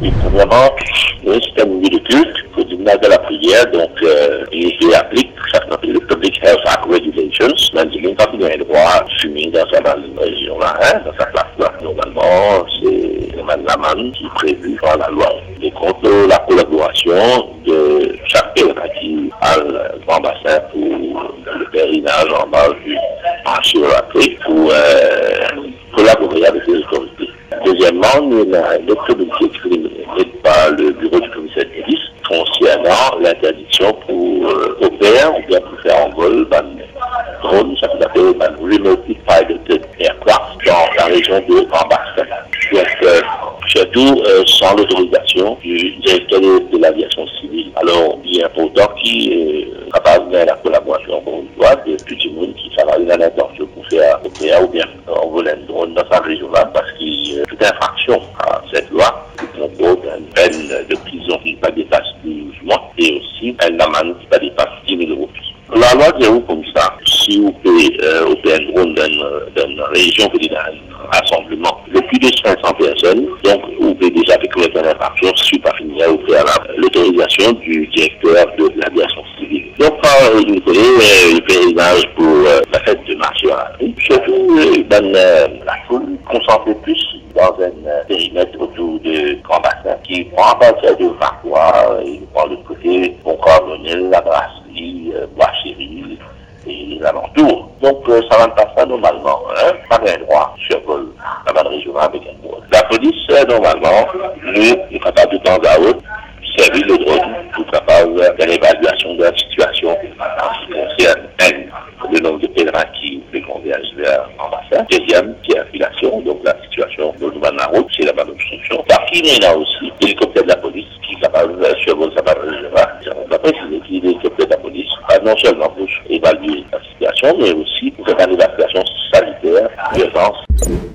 Et premièrement, c'est un milieu de culte, le tribunal de la prière, donc euh, il applique le Public Health Act Regulations, même si pas a le droit de fumer dans sa région-là, hein, dans sa place-là. Normalement, c'est la manne qui est prévue par la loi. Et contre la collaboration de chaque pèlerin qui a le grand bassin pour le pèlerinage en base du marché de pour euh, collaborer avec les autorités. Deuxièmement, nous avons une communauté par le bureau du commissaire de police concernant l'interdiction pour euh, opérer ou bien pour faire en vol ben, drone, ça s'appelle ben, Remote Piloted Aircraft dans la région de Ambassador. Donc, euh, surtout euh, sans l'autorisation du directeur de, l'aviation civile. Alors, il est important qu'il est capable de la collaboration pour de tout le monde qui travaille dans l'intention pour faire opérer ou bien en voler un drone dans sa région-là parce qu'il y a toute infraction à cette loi qui compose une peine de prison qui ne pas dépasse 12 mois et aussi une amende qui ne pas dépasse 10 000 euros. La loi dit comme ça, si vous pouvez euh, un dans une région est dans un rassemblement de plus de 500 personnes, donc vous pouvez déjà une infraction suite à finir au préalable l'autorisation du directeur de l'aviation civile. Donc, par une le pèlerinage pour euh, la fête de marché à surtout euh, dans la foule, concentrer plus dans un périmètre autour de Grand Bassin qui prend à partir de Vacois, il prend le côté Bon-Cordonnel, la brasserie, Bois Chéri, et les. Donc, ça va pas ça normalement. Hein? Pas un droit sur vol la bande régionale avec un droit. La police, normalement, nous, est capable de temps à autre servir le drone pour capable de l'évaluation de la situation en ce qui concerne le nombre de pèlerins qui convergent vers l'ambassade. Deuxième, qui est l'affiliation, donc la situation de la route, c'est la malobstruction. Par qui il aussi l'hélicoptère de la police qui est capable de survoler sa qu'il est l'hélicoptère de la police, non seulement pour évaluer la situation, mais aussi pour faire une évacuation sanitaire d'urgence.